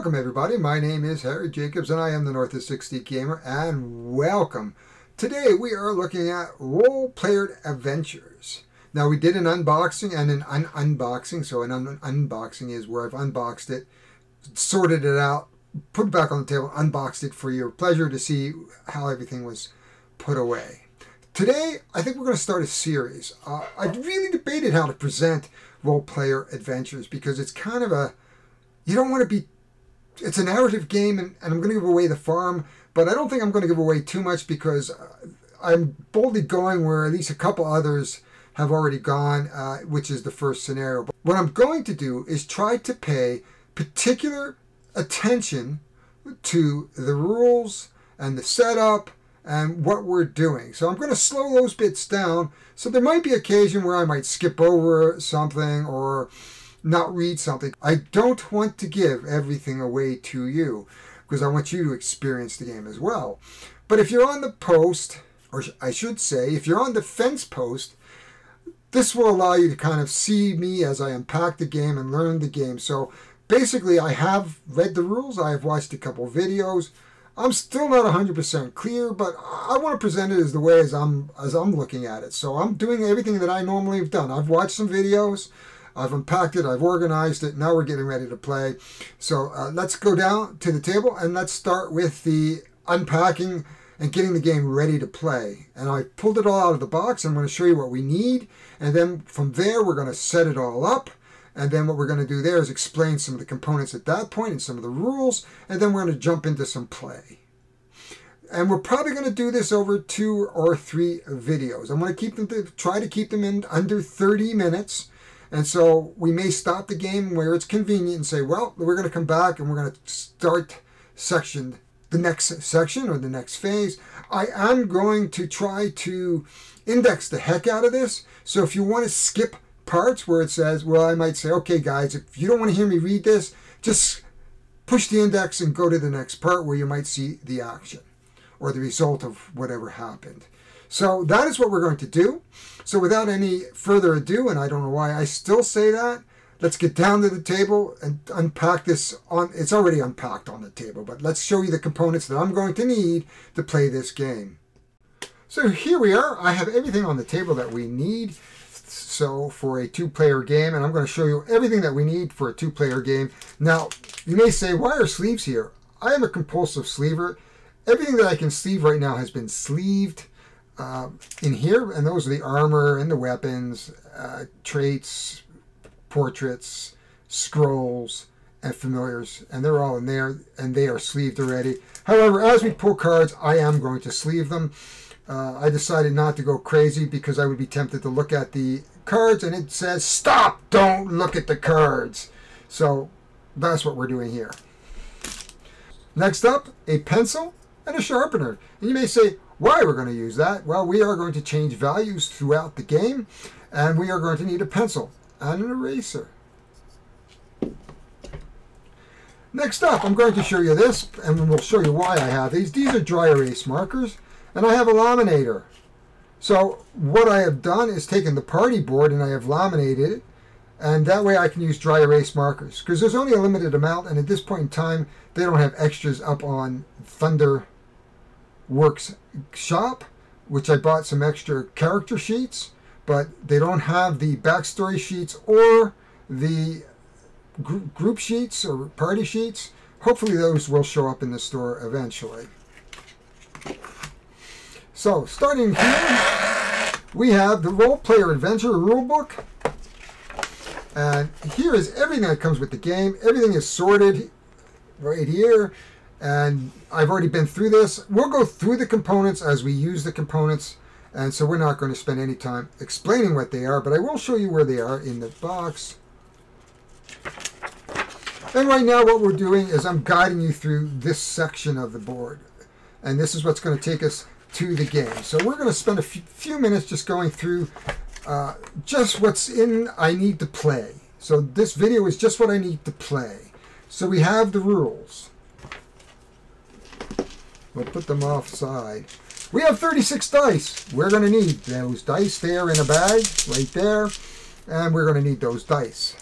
Welcome everybody, my name is Harry Jacobs and I am the North of 60 Gamer and welcome. Today we are looking at Roll Player Adventures. Now we did an unboxing and an un unboxing, so an un unboxing is where I've unboxed it, sorted it out, put it back on the table, unboxed it for your pleasure to see how everything was put away. Today I think we're going to start a series. Uh, I really debated how to present Roll Player Adventures because it's kind of a, you don't want to be it's a narrative game, and, and I'm going to give away the farm, but I don't think I'm going to give away too much because uh, I'm boldly going where at least a couple others have already gone, uh, which is the first scenario. But what I'm going to do is try to pay particular attention to the rules and the setup and what we're doing. So I'm going to slow those bits down. So there might be occasion where I might skip over something or not read something. I don't want to give everything away to you because I want you to experience the game as well. But if you're on the post, or I should say, if you're on the fence post, this will allow you to kind of see me as I unpack the game and learn the game. So basically, I have read the rules, I have watched a couple videos. I'm still not 100% clear, but I want to present it as the way as I'm as I'm looking at it. So I'm doing everything that I normally have done. I've watched some videos. I've unpacked it, I've organized it, now we're getting ready to play. So uh, let's go down to the table and let's start with the unpacking and getting the game ready to play. And I pulled it all out of the box. I'm going to show you what we need. And then from there, we're going to set it all up. And then what we're going to do there is explain some of the components at that point and some of the rules. And then we're going to jump into some play. And we're probably going to do this over two or three videos. I'm going to keep them to, try to keep them in under 30 minutes. And so we may stop the game where it's convenient and say, well, we're going to come back and we're going to start section, the next section or the next phase. I am going to try to index the heck out of this. So if you want to skip parts where it says, well, I might say, okay, guys, if you don't want to hear me read this, just push the index and go to the next part where you might see the action or the result of whatever happened. So that is what we're going to do. So without any further ado, and I don't know why I still say that, let's get down to the table and unpack this on, it's already unpacked on the table, but let's show you the components that I'm going to need to play this game. So here we are. I have everything on the table that we need. So for a two-player game, and I'm going to show you everything that we need for a two-player game. Now, you may say, why are sleeves here? I am a compulsive sleever. Everything that I can sleeve right now has been sleeved uh, in here, and those are the armor and the weapons, uh, traits, portraits, scrolls, and familiars, and they're all in there, and they are sleeved already. However, as we pull cards, I am going to sleeve them. Uh, I decided not to go crazy because I would be tempted to look at the cards, and it says, stop, don't look at the cards. So that's what we're doing here. Next up, a pencil and a sharpener. And you may say, why we're going to use that? Well, we are going to change values throughout the game, and we are going to need a pencil and an eraser. Next up, I'm going to show you this, and we'll show you why I have these. These are dry erase markers, and I have a laminator. So what I have done is taken the party board and I have laminated it, and that way I can use dry erase markers, because there's only a limited amount, and at this point in time, they don't have extras up on Thunder Works shop, which I bought some extra character sheets, but they don't have the backstory sheets or the gr group sheets or party sheets. Hopefully those will show up in the store eventually. So, starting here, we have the Roll Player Adventure Rulebook. And here is everything that comes with the game. Everything is sorted right here and I've already been through this. We'll go through the components as we use the components, and so we're not going to spend any time explaining what they are, but I will show you where they are in the box. And right now what we're doing is I'm guiding you through this section of the board, and this is what's going to take us to the game. So we're going to spend a few minutes just going through uh, just what's in I need to play. So this video is just what I need to play. So we have the rules. We'll put them offside. We have 36 dice. We're going to need those dice there in a bag, right there. And we're going to need those dice.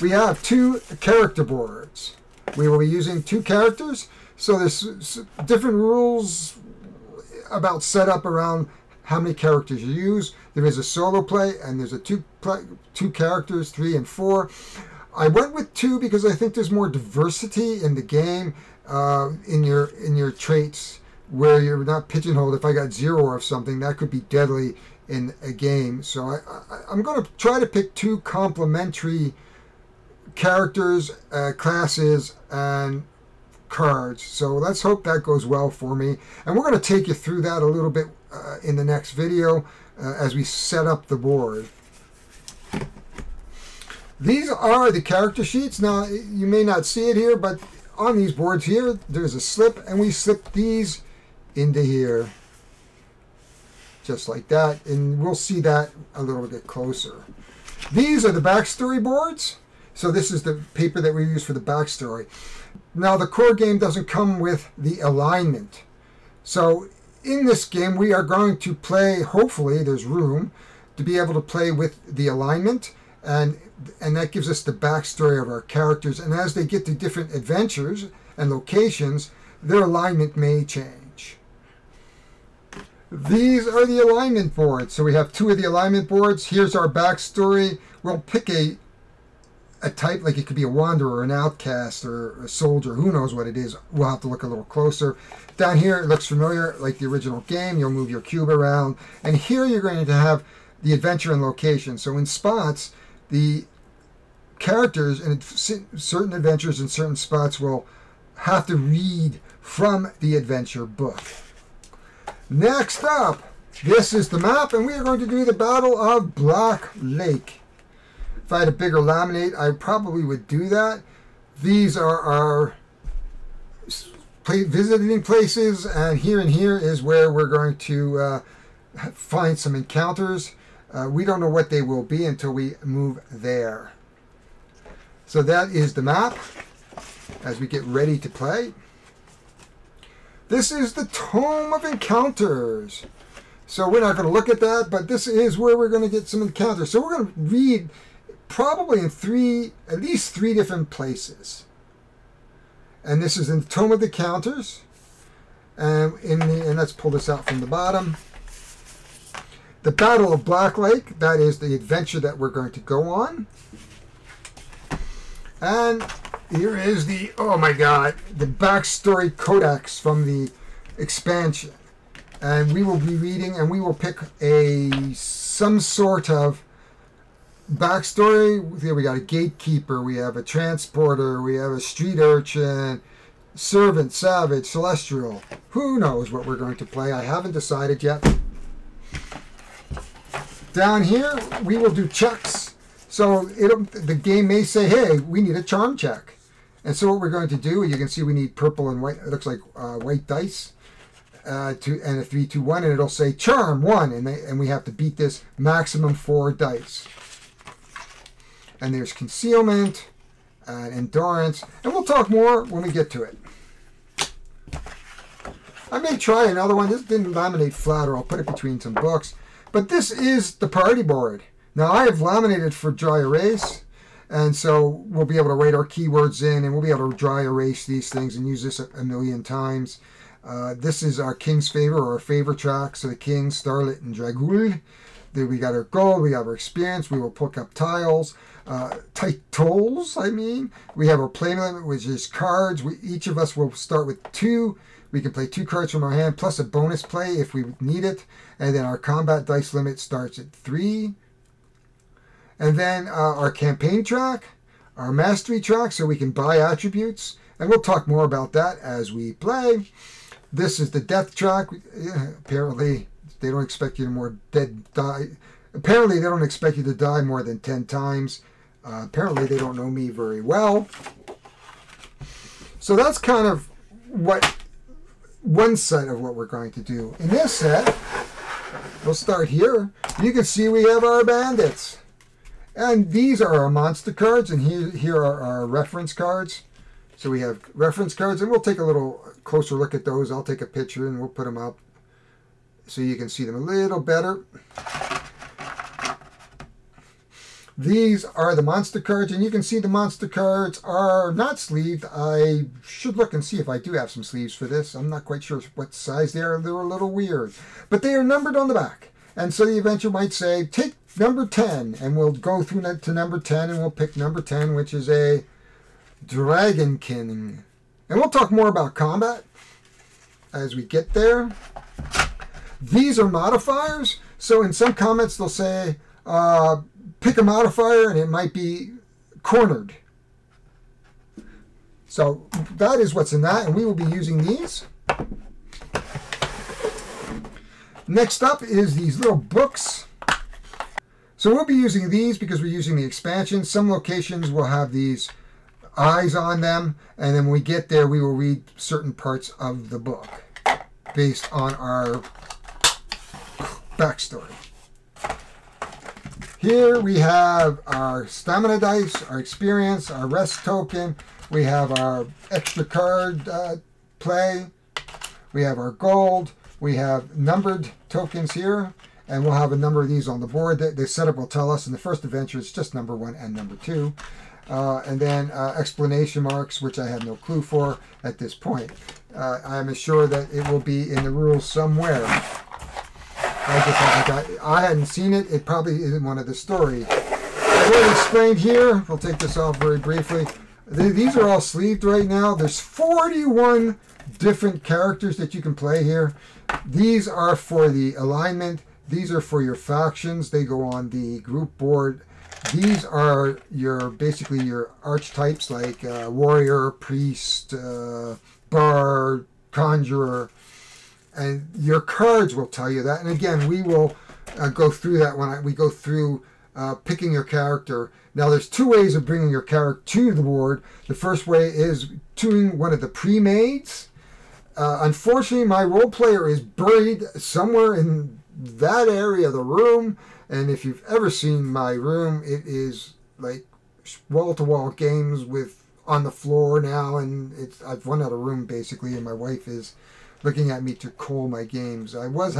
We have two character boards. We will be using two characters, so there's different rules about setup around how many characters you use. There is a solo play, and there's a two play, two characters, three and four. I went with two because I think there's more diversity in the game, uh, in your in your traits, where you're not pigeonholed. If I got zero of something, that could be deadly in a game. So I, I, am going to try to pick two complementary characters, uh, classes, and cards. So let's hope that goes well for me. And we're going to take you through that a little bit uh, in the next video uh, as we set up the board. These are the character sheets. Now, you may not see it here, but on these boards here, there's a slip, and we slip these into here. Just like that, and we'll see that a little bit closer. These are the backstory boards. So this is the paper that we use for the backstory. Now, the core game doesn't come with the alignment. So in this game, we are going to play, hopefully there's room, to be able to play with the alignment. And, and that gives us the backstory of our characters. And as they get to different adventures and locations, their alignment may change. These are the alignment boards. So we have two of the alignment boards. Here's our backstory. We'll pick a a type like it could be a wanderer, an outcast, or a soldier. Who knows what it is? We'll have to look a little closer. Down here, it looks familiar, like the original game. You'll move your cube around, and here you're going to have the adventure and location. So in spots, the characters in certain adventures in certain spots will have to read from the adventure book. Next up, this is the map, and we are going to do the Battle of Black Lake. If I had a bigger laminate, I probably would do that. These are our visiting places, and here and here is where we're going to uh, find some encounters. Uh, we don't know what they will be until we move there. So that is the map as we get ready to play. This is the Tome of Encounters. So we're not going to look at that, but this is where we're going to get some encounters. So we're going to read probably in three, at least three different places. And this is in the Tome of Encounters. And in the, and let's pull this out from the bottom. The Battle of Black Lake, that is the adventure that we're going to go on. And here is the, oh my god, the backstory codex from the expansion. And we will be reading and we will pick a some sort of backstory here we got a gatekeeper we have a transporter we have a street urchin servant savage celestial who knows what we're going to play i haven't decided yet down here we will do checks so the game may say hey we need a charm check and so what we're going to do you can see we need purple and white it looks like uh, white dice uh, to and a three two one and it'll say charm one and they, and we have to beat this maximum four dice and there's concealment and endurance, and we'll talk more when we get to it. I may try another one. This didn't laminate flat, or I'll put it between some books. But this is the party board. Now, I have laminated for dry erase, and so we'll be able to write our keywords in, and we'll be able to dry erase these things and use this a, million times. Uh, this is our King's Favor, or our favor track, so the King, Starlet, and Dragul. Then we got our gold, we have our experience, we will pick up tiles uh, titles, I mean. We have our play limit, which is cards. We, each of us will start with two. We can play two cards from our hand, plus a bonus play if we need it. And then our combat dice limit starts at three. And then uh, our campaign track, our mastery track, so we can buy attributes. And we'll talk more about that as we play. This is the death track. Yeah, apparently, they don't expect you to more dead die. Apparently, they don't expect you to die more than 10 times. Uh, apparently, they don't know me very well. So that's kind of what one set of what we're going to do. In this set, we'll start here. You can see we have our bandits. And these are our monster cards, and here, here are our reference cards. So we have reference cards, and we'll take a little closer look at those. I'll take a picture, and we'll put them up so you can see them a little better. These are the monster cards, and you can see the monster cards are not sleeved. I should look and see if I do have some sleeves for this. I'm not quite sure what size they are. They're a little weird. But they are numbered on the back. And so the adventure might say, take number 10, and we'll go through to number 10, and we'll pick number 10, which is a Dragon King. And we'll talk more about combat as we get there. These are modifiers. So in some comments, they'll say, uh, pick a modifier and it might be cornered. So that is what's in that, and we will be using these. Next up is these little books. So we'll be using these because we're using the expansion. Some locations will have these eyes on them, and then when we get there, we will read certain parts of the book based on our backstory. Here we have our stamina dice, our experience, our rest token. We have our extra card uh, play. We have our gold. We have numbered tokens here, and we'll have a number of these on the board. The, the setup will tell us in the first adventure it's just number one and number two. Uh, and then uh, explanation marks, which I have no clue for at this point. Uh, I'm sure that it will be in the rules somewhere. I just haven't got, I hadn't seen it. It probably isn't one of the story. I've explained here. We'll take this off very briefly. These are all sleeved right now. There's 41 different characters that you can play here. These are for the alignment. These are for your factions. They go on the group board. These are your basically your archetypes like uh, warrior, priest, uh, bard, conjurer, and your cards will tell you that. And again, we will uh, go through that when I, we go through uh, picking your character. Now, there's two ways of bringing your character to the board. The first way is doing one of the pre-mades. Uh, unfortunately, my Roll Player is buried somewhere in that area of the room. And if you've ever seen my room, it is like wall-to-wall games with on the floor now, and it's I've run out of room basically, and my wife is looking at me to call my games. I was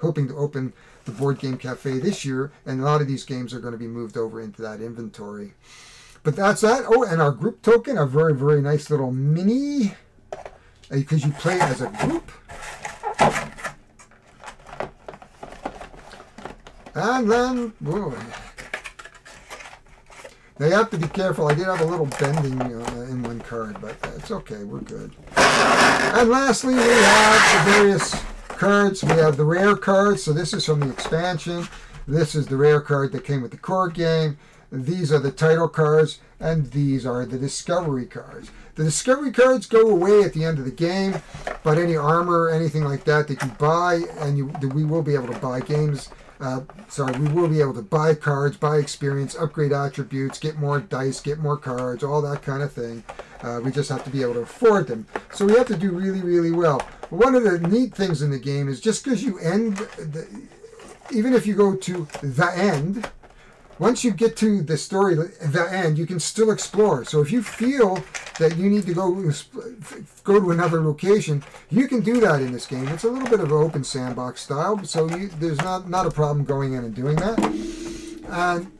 hoping to open the Board Game Cafe this year, and a lot of these games are going to be moved over into that inventory. But that's that. Oh, and our group token, a very, very nice little mini, because uh, you play as a group. And then, whoa, now you have to be careful. I did have a little bending uh, in one card, but it's okay. We're good. And lastly, we have the various cards. We have the rare cards. So this is from the expansion. This is the rare card that came with the core game. These are the title cards, and these are the discovery cards. The discovery cards go away at the end of the game, but any armor, anything like that that you buy, and you, we will be able to buy games uh, sorry, we will be able to buy cards, buy experience, upgrade attributes, get more dice, get more cards, all that kind of thing. Uh, we just have to be able to afford them. So we have to do really, really well. One of the neat things in the game is just because you end, the, even if you go to the end, once you get to the story, the end, you can still explore. So if you feel that you need to go go to another location, you can do that in this game. It's a little bit of an open sandbox style, so you, there's not not a problem going in and doing that. And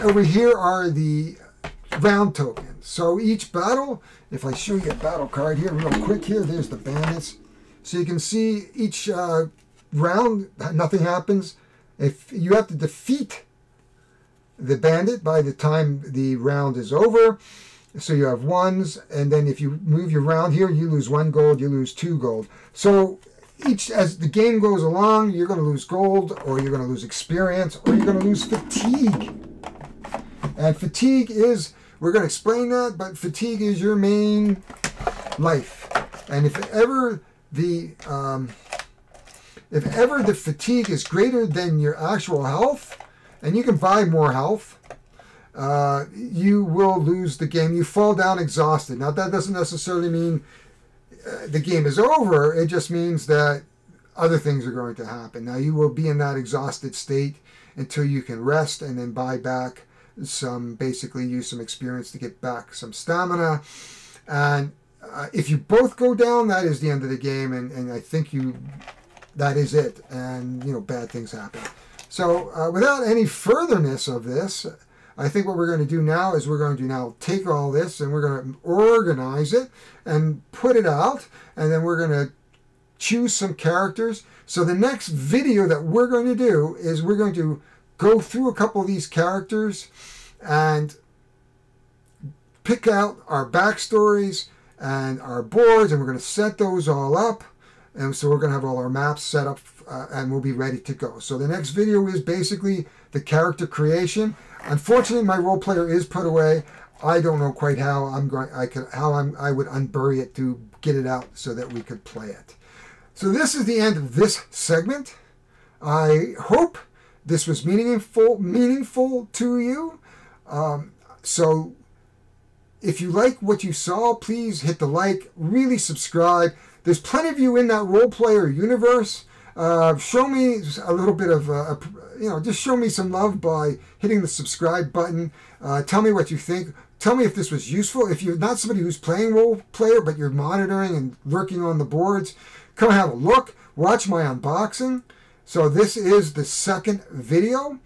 over here are the round tokens. So each battle, if I show you a battle card here real quick, here there's the bandits. So you can see each uh, round, nothing happens. If you have to defeat the bandit by the time the round is over. So you have ones, and then if you move your round here, you lose one gold, you lose two gold. So each as the game goes along, you're going to lose gold, or you're going to lose experience, or you're going to lose fatigue. And fatigue is, we're going to explain that, but fatigue is your main life. And if ever the um, if ever the fatigue is greater than your actual health, and you can buy more health, uh, you will lose the game. You fall down exhausted. Now, that doesn't necessarily mean uh, the game is over. It just means that other things are going to happen. Now, you will be in that exhausted state until you can rest and then buy back some, basically use some experience to get back some stamina. And uh, if you both go down, that is the end of the game. And, and I think you, that is it. And, you know, bad things happen. So uh, without any furtherness of this, I think what we're going to do now is we're going to now take all this and we're going to organize it and put it out and then we're going to choose some characters. So the next video that we're going to do is we're going to go through a couple of these characters and pick out our backstories and our boards and we're going to set those all up and so we're going to have all our maps set up uh, and we'll be ready to go. So the next video is basically the character creation. Unfortunately, my Roll Player is put away. I don't know quite how I'm going. I could how I'm I would unbury it to get it out so that we could play it. So this is the end of this segment. I hope this was meaningful meaningful to you. Um, so if you like what you saw, please hit the like. Really subscribe. There's plenty of you in that Roll Player universe. Uh, show me a little bit of, uh, you know, just show me some love by hitting the subscribe button. Uh, tell me what you think. Tell me if this was useful. If you're not somebody who's playing Roll Player, but you're monitoring and working on the boards, come have a look. Watch my unboxing. So this is the second video.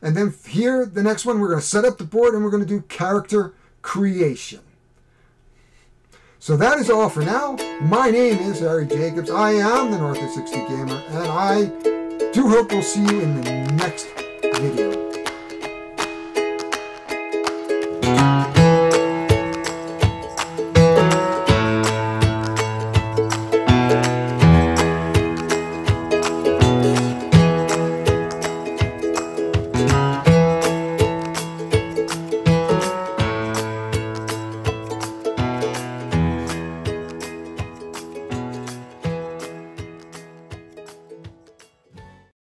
And then here, the next one, we're going to set up the board and we're going to do character creation. So that is all for now. My name is Harry Jacobs. I am the North of 60 Gamer, and I do hope we'll see you in the next video.